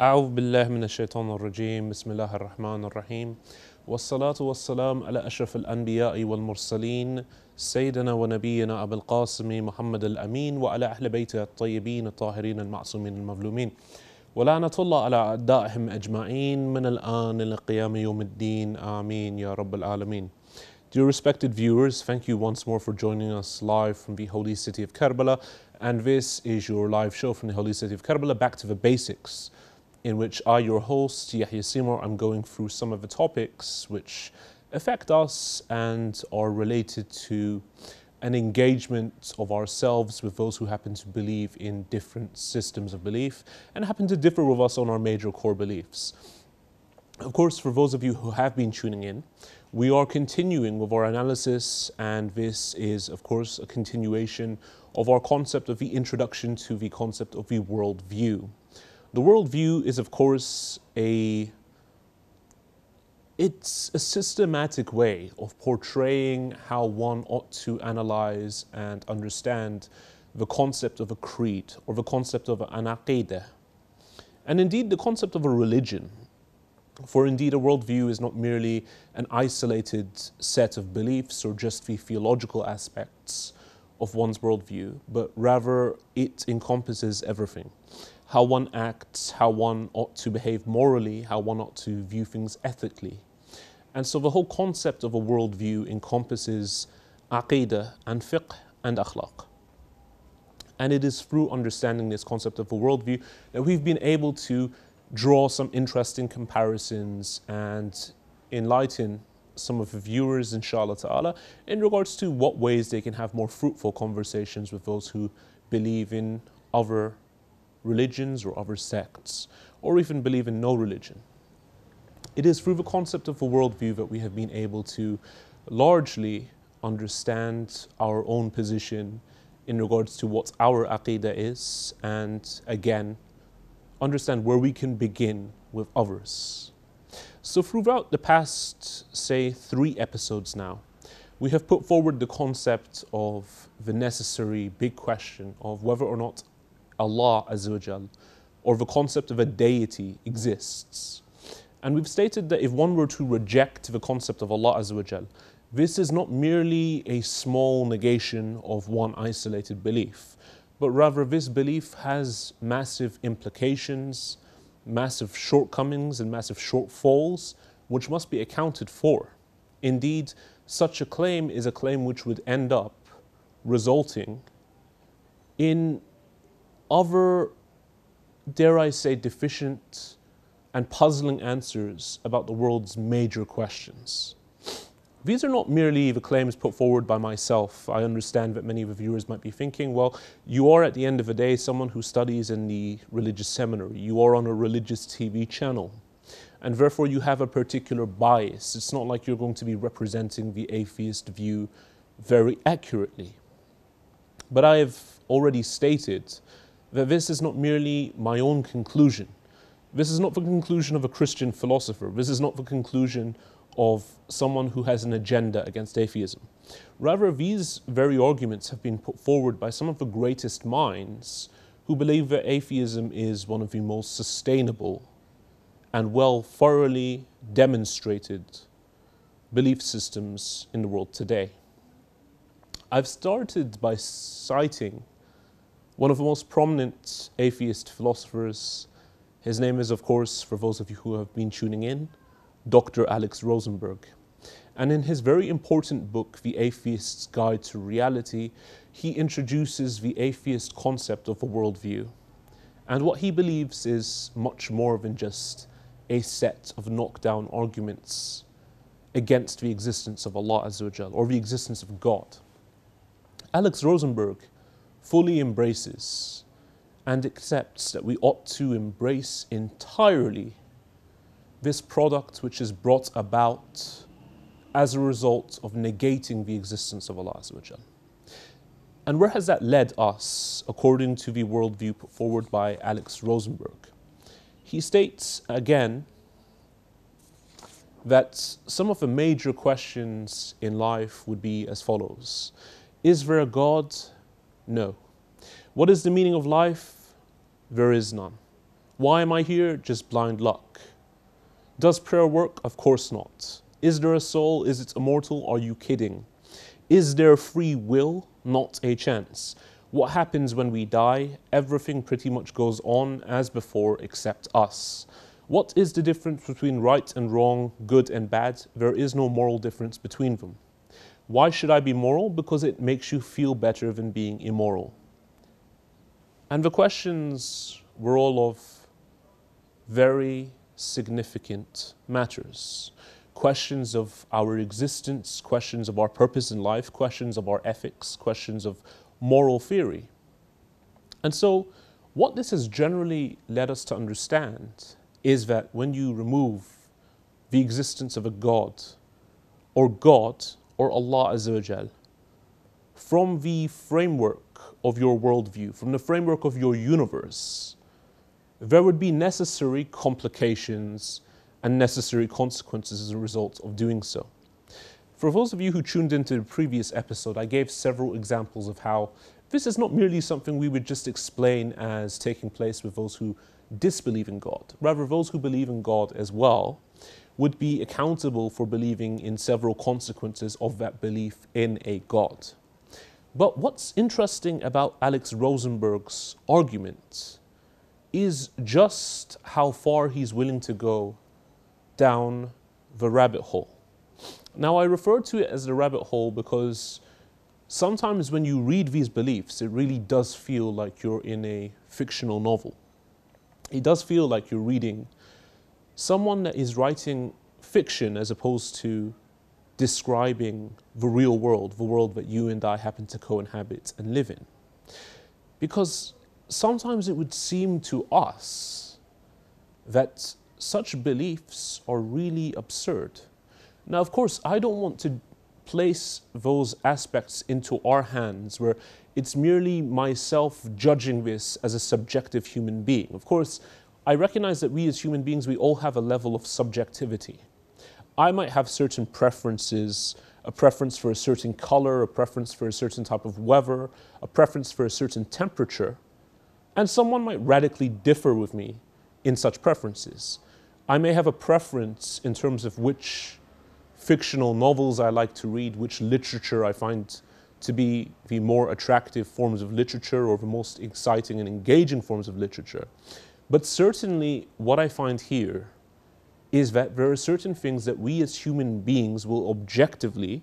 أعوذ بالله من الشيطان الرجيم. بسم الله الرحمن الرحيم. والصلاة والسلام على أشرف الأنبياء والمرسلين سيدنا ونبينا أبي القاسم محمد الأمين وعلى أهل بيته الطيبين الطاهرين المعصومين المظلومين. ولعنة الله على أعدائهم أجمعين من الآن إلى قيام يوم الدين. آمين يا رب العالمين. Dear respected viewers, thank you once more for joining us live from the holy city of Karbala. And this is your live show from the holy city of Karbala, Back to the Basics, in which I, your host, Yahya Seymour, I'm going through some of the topics which affect us and are related to an engagement of ourselves with those who happen to believe in different systems of belief and happen to differ with us on our major core beliefs. Of course, for those of you who have been tuning in, we are continuing with our analysis, and this is, of course, a continuation of our concept of the introduction to the concept of the worldview. The worldview is, of course, a it's a systematic way of portraying how one ought to analyze and understand the concept of a creed or the concept of an aqidah. And indeed, the concept of a religion. For indeed, a worldview is not merely an isolated set of beliefs or just the theological aspects of one's worldview, but rather it encompasses everything how one acts, how one ought to behave morally, how one ought to view things ethically. And so the whole concept of a worldview encompasses aqidah and fiqh and akhlaq. And it is through understanding this concept of a worldview that we've been able to draw some interesting comparisons and enlighten some of the viewers, inshallah ta'ala, in regards to what ways they can have more fruitful conversations with those who believe in other religions or other sects, or even believe in no religion. It is through the concept of a worldview that we have been able to largely understand our own position in regards to what our aqidah is, and again, understand where we can begin with others. So, throughout the past, say, three episodes now, we have put forward the concept of the necessary big question of whether or not Allah Azawajal or the concept of a deity exists. And we've stated that if one were to reject the concept of Allah Azawajal, this is not merely a small negation of one isolated belief, but rather this belief has massive implications, massive shortcomings, and massive shortfalls, which must be accounted for. Indeed, such a claim is a claim which would end up resulting in other, dare I say, deficient and puzzling answers about the world's major questions. These are not merely the claims put forward by myself. I understand that many of the viewers might be thinking, well, you are at the end of the day someone who studies in the religious seminary, you are on a religious TV channel, and therefore you have a particular bias. It's not like you're going to be representing the atheist view very accurately. But I have already stated that this is not merely my own conclusion. This is not the conclusion of a Christian philosopher. This is not the conclusion of someone who has an agenda against atheism. Rather, these very arguments have been put forward by some of the greatest minds who believe that atheism is one of the most sustainable and well thoroughly demonstrated belief systems in the world today. I've started by citing one of the most prominent atheist philosophers. His name is, of course, for those of you who have been tuning in, Dr. Alex Rosenberg. And in his very important book, The Atheist's Guide to Reality, he introduces the atheist concept of a worldview. And what he believes is much more than just a set of knockdown arguments against the existence of Allah Azawajal or the existence of God. Alex Rosenberg fully embraces and accepts that we ought to embrace entirely this product which is brought about as a result of negating the existence of Allah. And where has that led us, according to the worldview put forward by Alex Rosenberg? He states again that some of the major questions in life would be as follows Is there a God? No. What is the meaning of life? There is none. Why am I here? Just blind luck. Does prayer work? Of course not. Is there a soul? Is it immortal? Are you kidding? Is there free will? Not a chance. What happens when we die? Everything pretty much goes on as before except us. What is the difference between right and wrong, good and bad? There is no moral difference between them. Why should I be moral? Because it makes you feel better than being immoral. And the questions were all of very significant matters. Questions of our existence, questions of our purpose in life, questions of our ethics, questions of moral theory. And so, what this has generally led us to understand is that when you remove the existence of a God, or God, or Allah Azza from the framework of your worldview, from the framework of your universe, there would be necessary complications and necessary consequences as a result of doing so. For those of you who tuned into the previous episode, I gave several examples of how this is not merely something we would just explain as taking place with those who disbelieve in God. Rather, those who believe in God as well would be accountable for believing in several consequences of that belief in a God. But what's interesting about Alex Rosenberg's argument is just how far he's willing to go down the rabbit hole. Now, I refer to it as the rabbit hole because sometimes when you read these beliefs, it really does feel like you're in a fictional novel. It does feel like you're reading someone that is writing fiction as opposed to describing the real world, the world that you and I happen to co-inhabit and live in. Because sometimes it would seem to us that such beliefs are really absurd. Now, of course, I don't want to place those aspects into our hands where it's merely myself judging this as a subjective human being. Of course, I recognize that we as human beings, we all have a level of subjectivity. I might have certain preferences, a preference for a certain color, a preference for a certain type of weather, a preference for a certain temperature, and someone might radically differ with me in such preferences. I may have a preference in terms of which fictional novels I like to read, which literature I find to be the more attractive forms of literature or the most exciting and engaging forms of literature. But certainly, what I find here is that there are certain things that we as human beings will objectively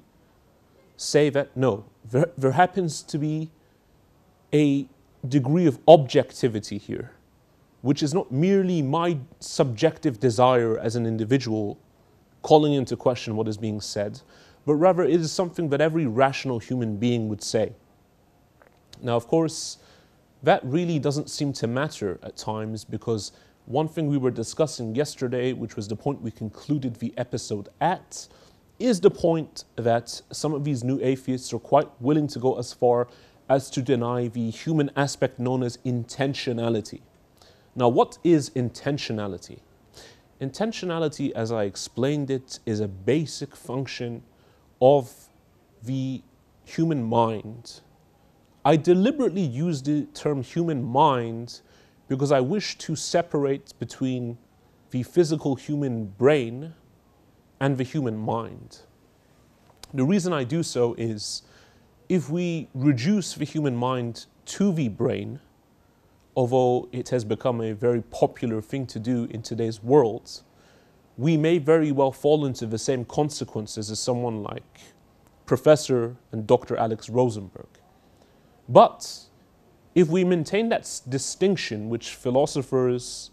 say that no, there, there happens to be a degree of objectivity here, which is not merely my subjective desire as an individual calling into question what is being said, but rather it is something that every rational human being would say. Now, of course, that really doesn't seem to matter at times because one thing we were discussing yesterday, which was the point we concluded the episode at, is the point that some of these new atheists are quite willing to go as far as to deny the human aspect known as intentionality. Now, what is intentionality? Intentionality, as I explained it, is a basic function of the human mind. I deliberately use the term human mind because I wish to separate between the physical human brain and the human mind. The reason I do so is if we reduce the human mind to the brain, although it has become a very popular thing to do in today's world, we may very well fall into the same consequences as someone like Professor and Dr. Alex Rosenberg. But if we maintain that distinction, which philosophers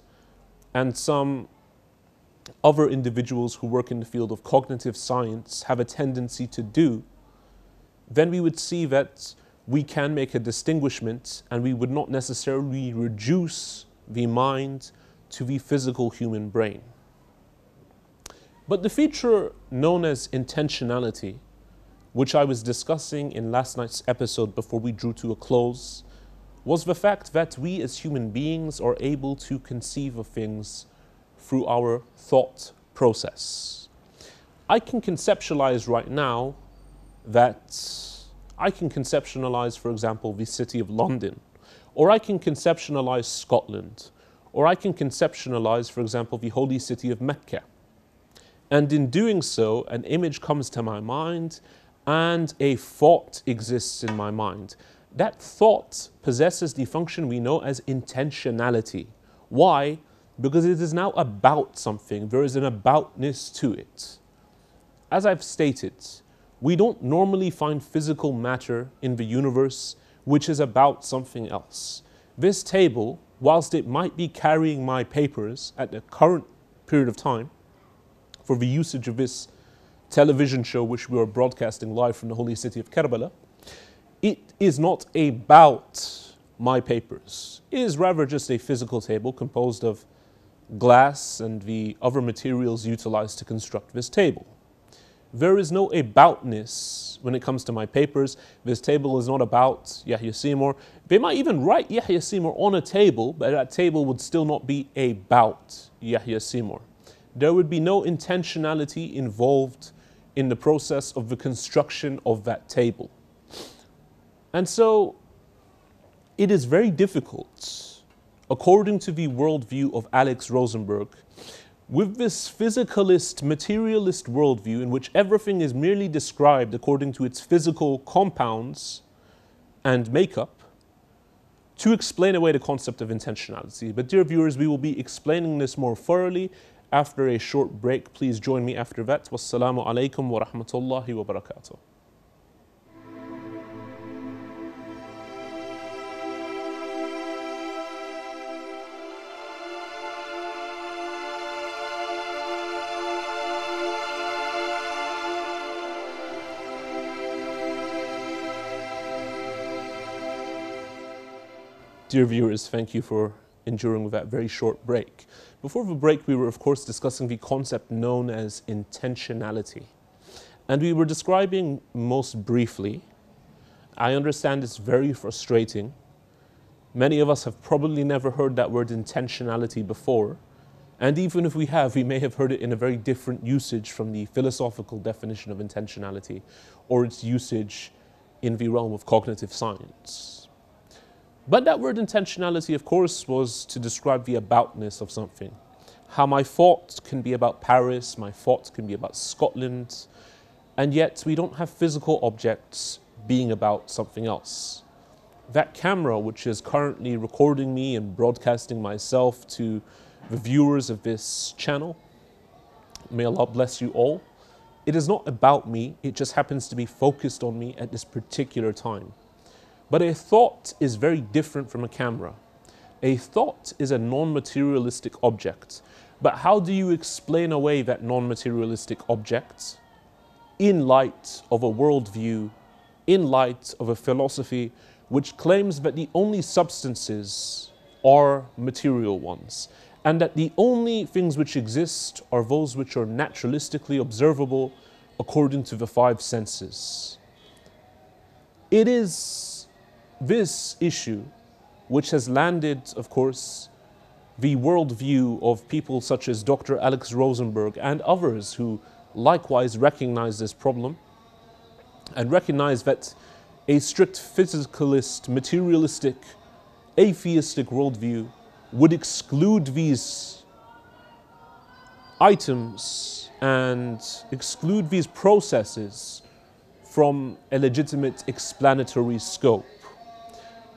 and some other individuals who work in the field of cognitive science have a tendency to do, then we would see that we can make a distinguishment and we would not necessarily reduce the mind to the physical human brain. But the feature known as intentionality, which I was discussing in last night's episode before we drew to a close, was the fact that we as human beings are able to conceive of things through our thought process. I can conceptualize right now that I can conceptualize, for example, the city of London, or I can conceptualize Scotland, or I can conceptualize, for example, the holy city of Mecca. And in doing so, an image comes to my mind and a thought exists in my mind. That thought possesses the function we know as intentionality. Why? Because it is now about something, there is an aboutness to it. As I've stated, we don't normally find physical matter in the universe which is about something else. This table, whilst it might be carrying my papers at the current period of time for the usage of this television show which we are broadcasting live from the holy city of Karbala, it is not about my papers. It is rather just a physical table composed of glass and the other materials utilized to construct this table. There is no aboutness when it comes to my papers. This table is not about Yahya Seymour. They might even write Yahya Seymour on a table, but that table would still not be about Yahya Seymour. There would be no intentionality involved in the process of the construction of that table. And so it is very difficult, according to the worldview of Alex Rosenberg, with this physicalist, materialist worldview in which everything is merely described according to its physical compounds and makeup, to explain away the concept of intentionality. But, dear viewers, we will be explaining this more thoroughly after a short break. Please join me after that. Wassalamu alaikum wa rahmatullahi wa barakatuh. Dear viewers, thank you for enduring that very short break. Before the break, we were, of course, discussing the concept known as intentionality. And we were describing most briefly. I understand it's very frustrating. Many of us have probably never heard that word intentionality before. And even if we have, we may have heard it in a very different usage from the philosophical definition of intentionality or its usage in the realm of cognitive science. But that word intentionality, of course, was to describe the aboutness of something. How my thought can be about Paris, my thought can be about Scotland, and yet we don't have physical objects being about something else. That camera, which is currently recording me and broadcasting myself to the viewers of this channel, may Allah bless you all. It is not about me, it just happens to be focused on me at this particular time. But a thought is very different from a camera. A thought is a non materialistic object. But how do you explain away that non materialistic object in light of a worldview, in light of a philosophy which claims that the only substances are material ones, and that the only things which exist are those which are naturalistically observable according to the five senses? It is this issue, which has landed, of course, the worldview of people such as Dr. Alex Rosenberg and others who likewise recognize this problem and recognize that a strict physicalist, materialistic, atheistic worldview would exclude these items and exclude these processes from a legitimate explanatory scope.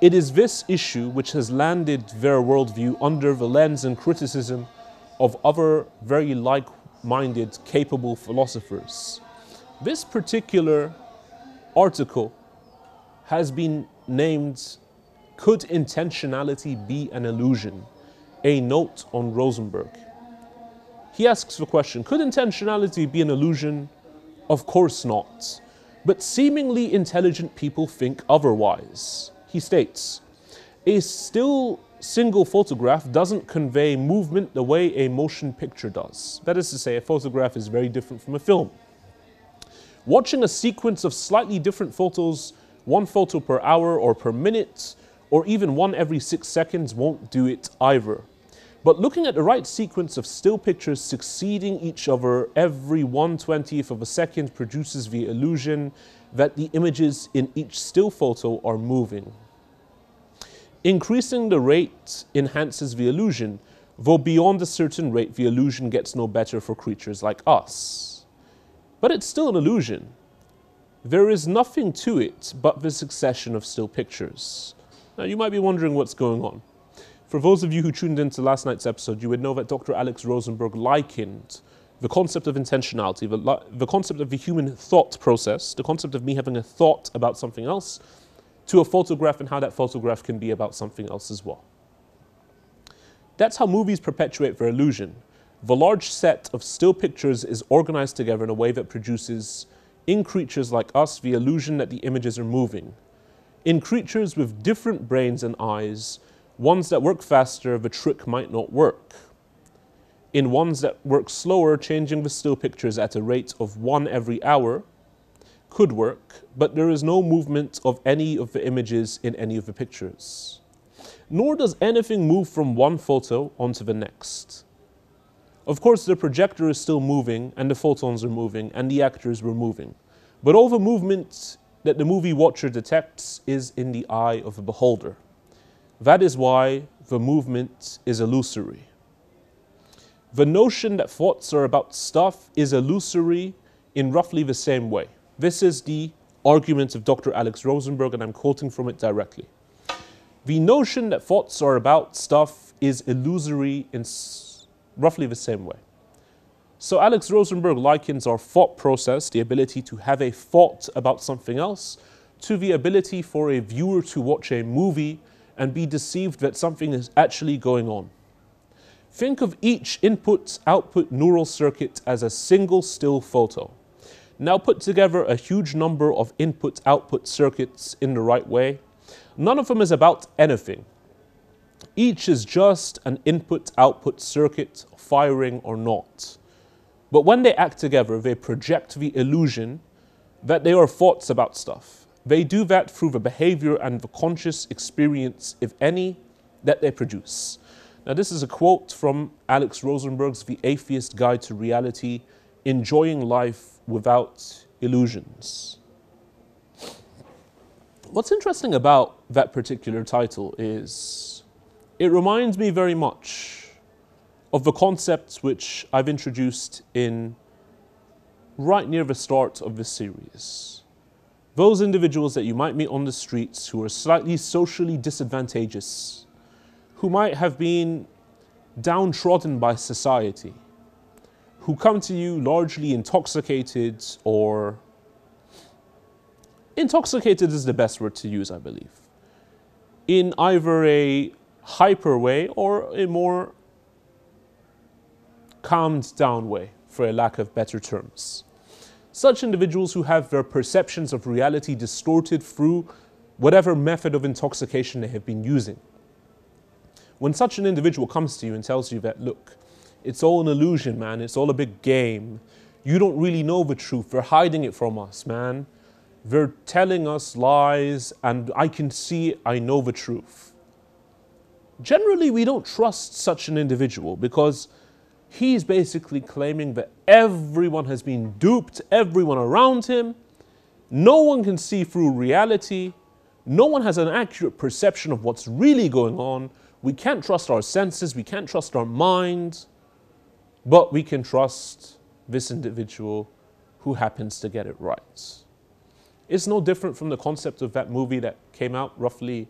It is this issue which has landed their worldview under the lens and criticism of other very like minded, capable philosophers. This particular article has been named Could Intentionality Be an Illusion? A note on Rosenberg. He asks the question Could intentionality be an illusion? Of course not. But seemingly intelligent people think otherwise he states, a still single photograph doesn't convey movement the way a motion picture does. That is to say, a photograph is very different from a film. Watching a sequence of slightly different photos, one photo per hour or per minute, or even one every six seconds won't do it either. But looking at the right sequence of still pictures succeeding each other every 120th of a second produces the illusion that the images in each still photo are moving. Increasing the rate enhances the illusion, though beyond a certain rate, the illusion gets no better for creatures like us. But it's still an illusion. There is nothing to it but the succession of still pictures. Now, you might be wondering what's going on. For those of you who tuned into last night's episode, you would know that Dr. Alex Rosenberg likened the concept of intentionality, the, the concept of the human thought process, the concept of me having a thought about something else, to a photograph and how that photograph can be about something else as well. That's how movies perpetuate their illusion. The large set of still pictures is organized together in a way that produces, in creatures like us, the illusion that the images are moving. In creatures with different brains and eyes, ones that work faster, the trick might not work in ones that work slower, changing the still pictures at a rate of one every hour could work, but there is no movement of any of the images in any of the pictures. Nor does anything move from one photo onto the next. Of course, the projector is still moving, and the photons are moving, and the actors were moving. But all the movement that the movie watcher detects is in the eye of the beholder. That is why the movement is illusory. The notion that thoughts are about stuff is illusory in roughly the same way. This is the argument of Dr. Alex Rosenberg, and I'm quoting from it directly. The notion that thoughts are about stuff is illusory in roughly the same way. So, Alex Rosenberg likens our thought process, the ability to have a thought about something else, to the ability for a viewer to watch a movie and be deceived that something is actually going on. Think of each input output neural circuit as a single still photo. Now put together a huge number of input output circuits in the right way. None of them is about anything. Each is just an input output circuit firing or not. But when they act together, they project the illusion that they are thoughts about stuff. They do that through the behavior and the conscious experience, if any, that they produce. Now, this is a quote from Alex Rosenberg's The Atheist Guide to Reality Enjoying Life Without Illusions. What's interesting about that particular title is it reminds me very much of the concepts which I've introduced in right near the start of this series. Those individuals that you might meet on the streets who are slightly socially disadvantageous who might have been downtrodden by society, who come to you largely intoxicated or intoxicated is the best word to use, I believe, in either a hyper way or a more calmed down way, for a lack of better terms. Such individuals who have their perceptions of reality distorted through whatever method of intoxication they have been using. When such an individual comes to you and tells you that, look, it's all an illusion, man, it's all a big game, you don't really know the truth, they're hiding it from us, man. They're telling us lies, and I can see, I know the truth. Generally, we don't trust such an individual because he's basically claiming that everyone has been duped, everyone around him. No one can see through reality. No one has an accurate perception of what's really going on. We can't trust our senses, we can't trust our mind, but we can trust this individual who happens to get it right. It's no different from the concept of that movie that came out roughly,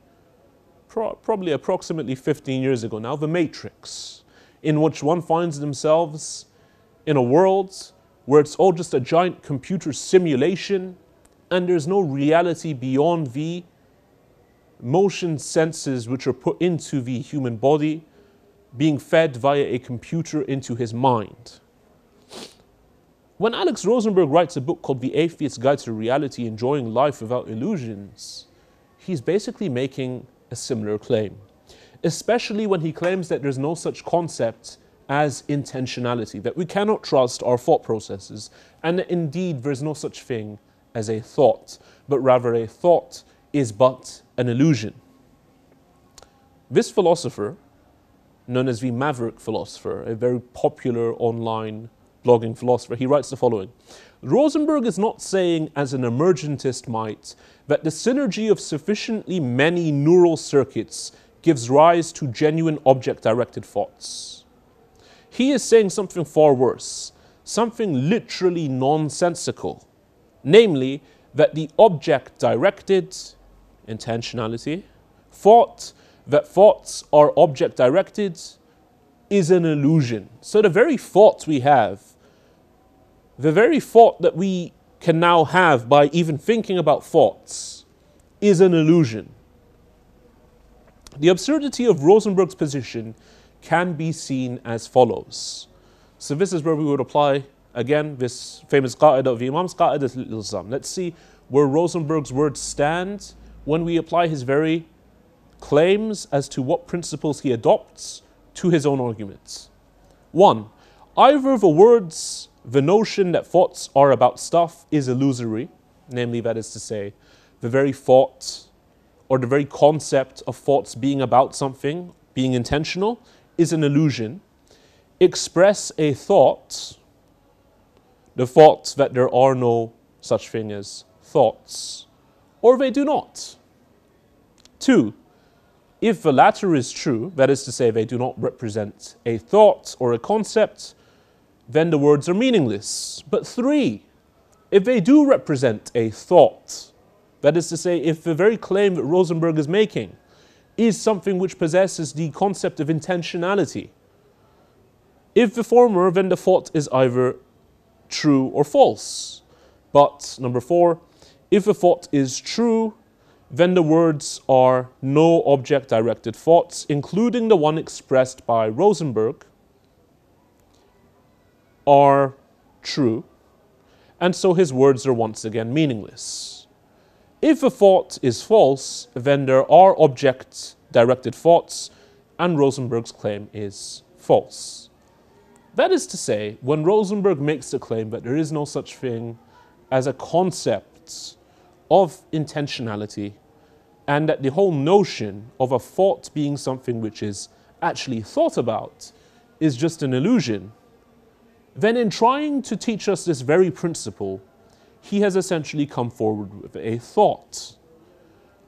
pro- probably approximately 15 years ago now, The Matrix, in which one finds themselves in a world where it's all just a giant computer simulation and there's no reality beyond the motion senses which are put into the human body being fed via a computer into his mind. When Alex Rosenberg writes a book called The Atheist's Guide to Reality Enjoying Life Without Illusions, he's basically making a similar claim, especially when he claims that there's no such concept as intentionality, that we cannot trust our thought processes, and that indeed there's no such thing as a thought, but rather a thought is but an illusion. This philosopher, known as the Maverick philosopher, a very popular online blogging philosopher, he writes the following Rosenberg is not saying, as an emergentist might, that the synergy of sufficiently many neural circuits gives rise to genuine object directed thoughts. He is saying something far worse, something literally nonsensical, namely that the object directed intentionality, thought, that thoughts are object directed is an illusion. So the very thought we have, the very thought that we can now have by even thinking about thoughts, is an illusion. The absurdity of Rosenberg's position can be seen as follows. So this is where we would apply again this famous qaida of Imam's qaida Let's see where Rosenberg's words stand when we apply his very claims as to what principles he adopts to his own arguments. One, either the words, the notion that thoughts are about stuff is illusory, namely, that is to say, the very thought or the very concept of thoughts being about something, being intentional, is an illusion. Express a thought, the thought that there are no such thing as thoughts, or they do not. Two, if the latter is true, that is to say, they do not represent a thought or a concept, then the words are meaningless. But three, if they do represent a thought, that is to say, if the very claim that Rosenberg is making is something which possesses the concept of intentionality, if the former, then the thought is either true or false. But number four, if a thought is true, then the words are no object directed thoughts, including the one expressed by Rosenberg, are true, and so his words are once again meaningless. If a thought is false, then there are object directed thoughts, and Rosenberg's claim is false. That is to say, when Rosenberg makes the claim that there is no such thing as a concept of intentionality and that the whole notion of a thought being something which is actually thought about is just an illusion, then in trying to teach us this very principle, he has essentially come forward with a thought.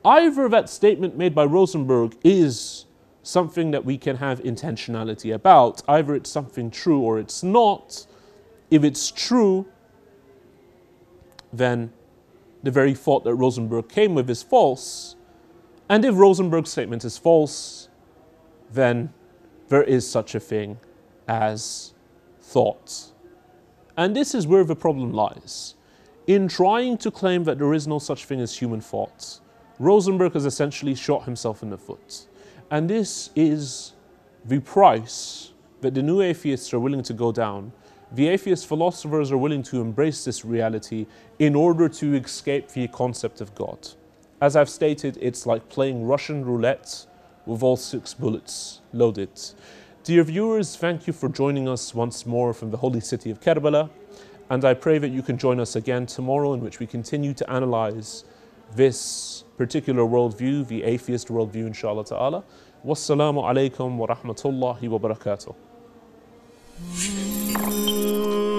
Either that statement made by Rosenberg is something that we can have intentionality about, either it's something true or it's not. If it's true, then the very thought that Rosenberg came with is false. And if Rosenberg's statement is false, then there is such a thing as thought. And this is where the problem lies. In trying to claim that there is no such thing as human thought, Rosenberg has essentially shot himself in the foot. And this is the price that the new atheists are willing to go down the atheist philosophers are willing to embrace this reality in order to escape the concept of God. As I've stated, it's like playing Russian roulette with all six bullets loaded. Dear viewers, thank you for joining us once more from the holy city of Karbala, and I pray that you can join us again tomorrow in which we continue to analyze this particular worldview, the atheist worldview, inshallah ta'ala. Wassalamu alaikum wa rahmatullahi wa barakatuh mm.